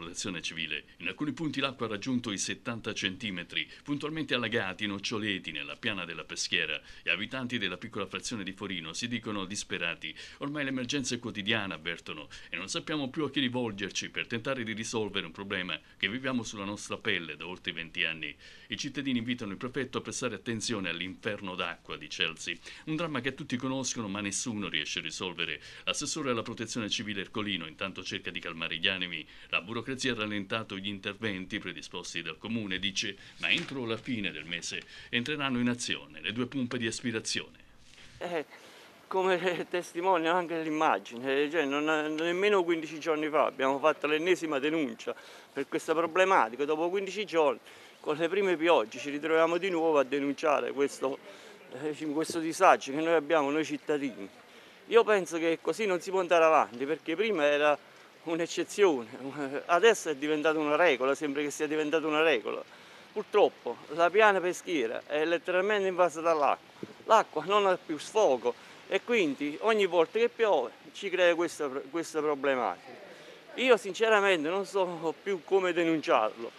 Protezione civile. In alcuni punti l'acqua ha raggiunto i 70 cm, puntualmente allagati, noccioleti nella piana della peschiera. Gli abitanti della piccola frazione di Forino si dicono disperati. Ormai l'emergenza è quotidiana, avvertono, e non sappiamo più a chi rivolgerci per tentare di risolvere un problema che viviamo sulla nostra pelle da oltre 20 anni. I cittadini invitano il prefetto a prestare attenzione all'inferno d'acqua di Chelsea, un dramma che tutti conoscono ma nessuno riesce a risolvere. L'assessore alla protezione civile Ercolino intanto cerca di calmare gli animi. La burocrazia burocrazia ha rallentato gli interventi predisposti dal Comune, dice, ma entro la fine del mese entreranno in azione le due pompe di aspirazione. Eh, come testimonia anche l'immagine, cioè non, nemmeno 15 giorni fa abbiamo fatto l'ennesima denuncia per questa problematica, dopo 15 giorni con le prime piogge ci ritroviamo di nuovo a denunciare questo, eh, questo disagio che noi abbiamo, noi cittadini. Io penso che così non si può andare avanti perché prima era un'eccezione, adesso è diventata una regola, sembra che sia diventata una regola. Purtroppo la piana peschiera è letteralmente invasa dall'acqua, l'acqua non ha più sfogo e quindi ogni volta che piove ci crea questa, questa problematica. Io sinceramente non so più come denunciarlo,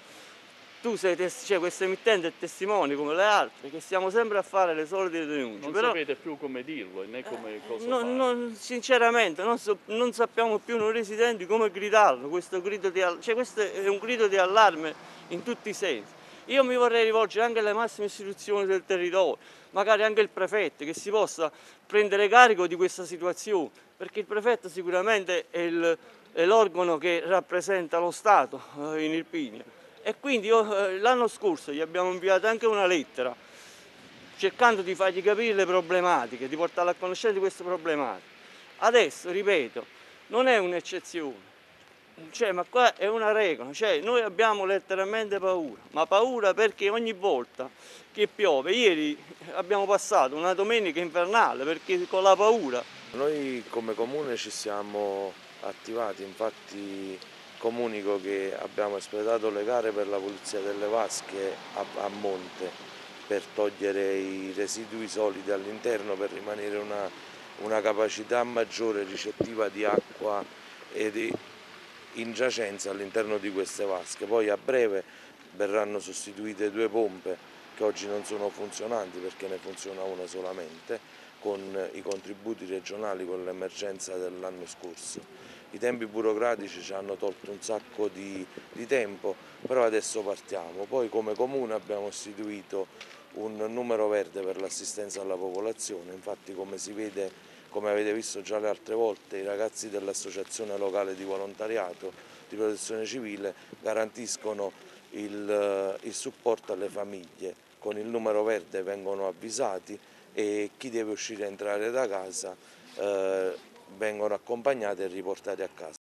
tu sei cioè, questo emittente è testimone come le altre che stiamo sempre a fare le solite denunce. Non però, sapete più come dirlo né come eh, cosa non, non, sinceramente non, so, non, sappiamo più noi residenti come gridarlo, questo, grido di, cioè, questo è un grido di allarme in tutti i sensi. Io mi vorrei rivolgere anche alle massime istituzioni del territorio, magari anche il prefetto, che si possa prendere carico di questa situazione, perché il prefetto sicuramente è l'organo che rappresenta lo Stato eh, in Irpinia e quindi eh, l'anno scorso gli abbiamo inviato anche una lettera cercando di fargli capire le problematiche, di portarlo a conoscenza di queste problematiche. Adesso, ripeto, non è un'eccezione, cioè, ma qua è una regola, cioè, noi abbiamo letteralmente paura, ma paura perché ogni volta che piove, ieri abbiamo passato una domenica infernale perché con la paura. Noi come comune ci siamo attivati, infatti Comunico che abbiamo espletato le gare per la pulizia delle vasche a, a monte per togliere i residui solidi all'interno per rimanere una, una, capacità maggiore ricettiva di acqua e di, in giacenza all'interno di queste vasche. Poi a breve verranno sostituite due pompe che oggi non sono funzionanti perché ne funziona una solamente con i contributi regionali con l'emergenza dell'anno scorso. I tempi burocratici ci hanno tolto un sacco di, di tempo, però adesso partiamo. Poi come comune abbiamo istituito un numero verde per l'assistenza alla popolazione, infatti come si vede, come avete visto già le altre volte, i ragazzi dell'associazione locale di volontariato di protezione civile garantiscono il, il supporto alle famiglie, con il numero verde vengono avvisati e chi deve uscire e entrare da casa eh, vengono accompagnati e riportati a casa.